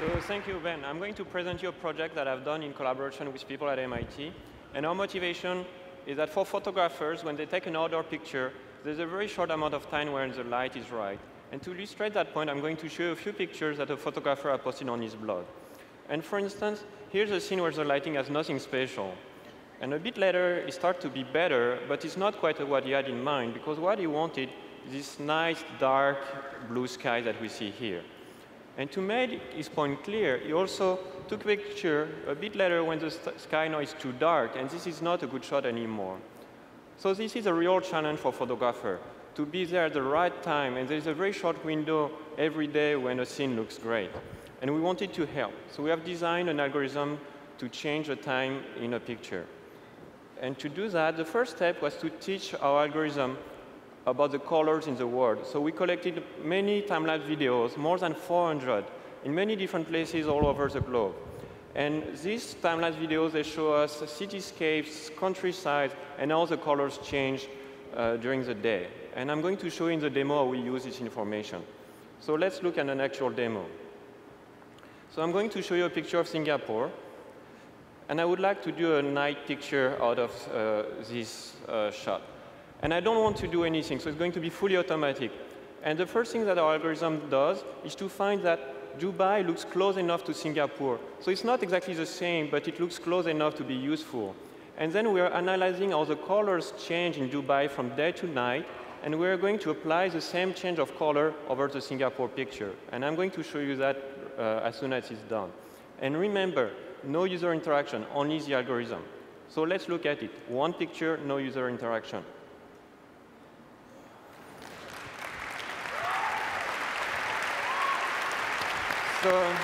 So thank you, Ben. I'm going to present you a project that I've done in collaboration with people at MIT. And our motivation is that for photographers, when they take an outdoor picture, there's a very short amount of time where the light is right. And to illustrate that point, I'm going to show you a few pictures that a photographer has posted on his blog. And for instance, here's a scene where the lighting has nothing special. And a bit later, it starts to be better, but it's not quite what he had in mind, because what he wanted is this nice, dark blue sky that we see here. And to make his point clear, he also took picture a bit later when the sky now is too dark, and this is not a good shot anymore. So this is a real challenge for photographer, to be there at the right time, and there's a very short window every day when a scene looks great. And we wanted to help. So we have designed an algorithm to change the time in a picture. And to do that, the first step was to teach our algorithm about the colors in the world. So we collected many time-lapse videos, more than 400, in many different places all over the globe. And these time-lapse videos, they show us cityscapes, countryside, and how the colors change uh, during the day. And I'm going to show you in the demo how we use this information. So let's look at an actual demo. So I'm going to show you a picture of Singapore. And I would like to do a night picture out of uh, this uh, shot. And I don't want to do anything, so it's going to be fully automatic. And the first thing that our algorithm does is to find that Dubai looks close enough to Singapore. So it's not exactly the same, but it looks close enough to be useful. And then we are analyzing how the colors change in Dubai from day to night, and we're going to apply the same change of color over the Singapore picture. And I'm going to show you that uh, as soon as it's done. And remember, no user interaction, only the algorithm. So let's look at it. One picture, no user interaction. So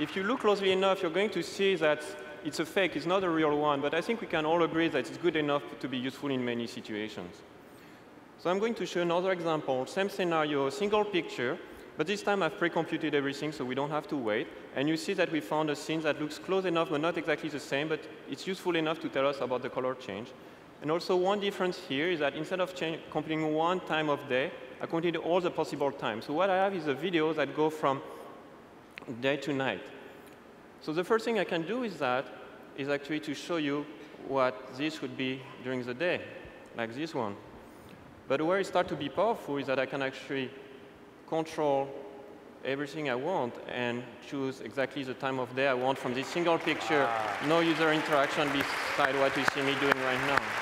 if you look closely enough, you're going to see that it's a fake, it's not a real one, but I think we can all agree that it's good enough to be useful in many situations. So I'm going to show another example, same scenario, single picture, but this time I've pre-computed everything so we don't have to wait. And you see that we found a scene that looks close enough, but not exactly the same, but it's useful enough to tell us about the color change. And also one difference here is that instead of computing one time of day, I counted all the possible times. So what I have is a video that go from day to night. So the first thing I can do is that is actually to show you what this would be during the day, like this one. But where it starts to be powerful is that I can actually control everything I want and choose exactly the time of day I want from this single picture. Ah. No user interaction beside what you see me doing right now.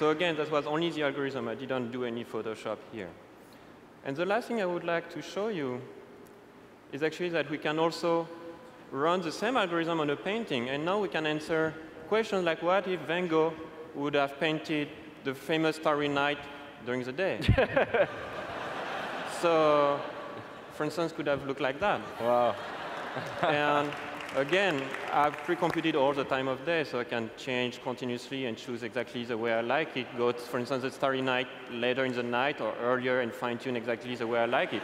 So again, that was only the algorithm. I didn't do any Photoshop here. And the last thing I would like to show you is actually that we can also run the same algorithm on a painting. And now we can answer questions like, what if Van Gogh would have painted the famous Starry Night during the day? so, for instance, could have looked like that. Wow. and Again, I've pre-computed all the time of day, so I can change continuously and choose exactly the way I like it. Go, to, for instance, the starry night later in the night or earlier and fine-tune exactly the way I like it.